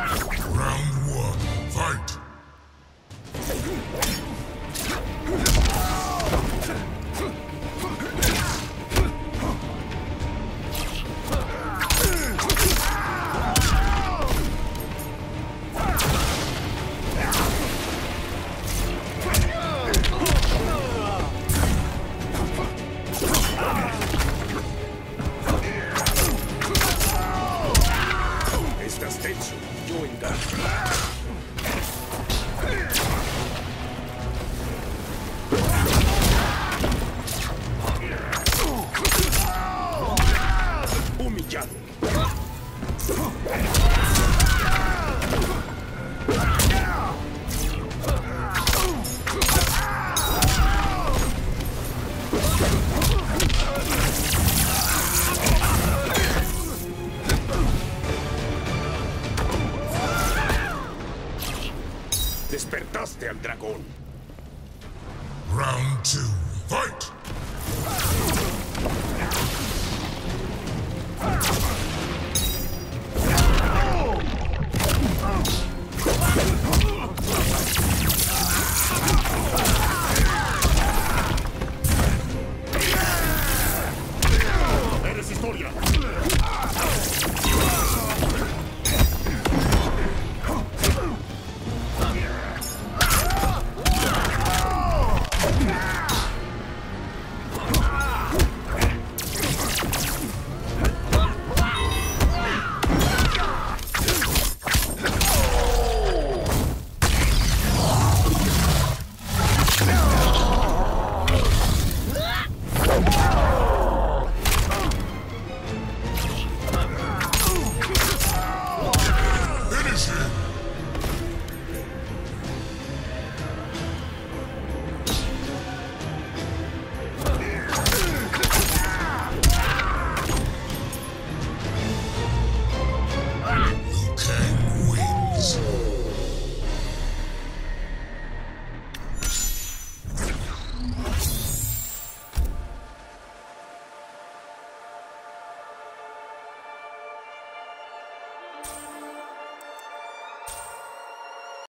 Round one, fight! Despertaste al dragón. Round two, fight! Ah!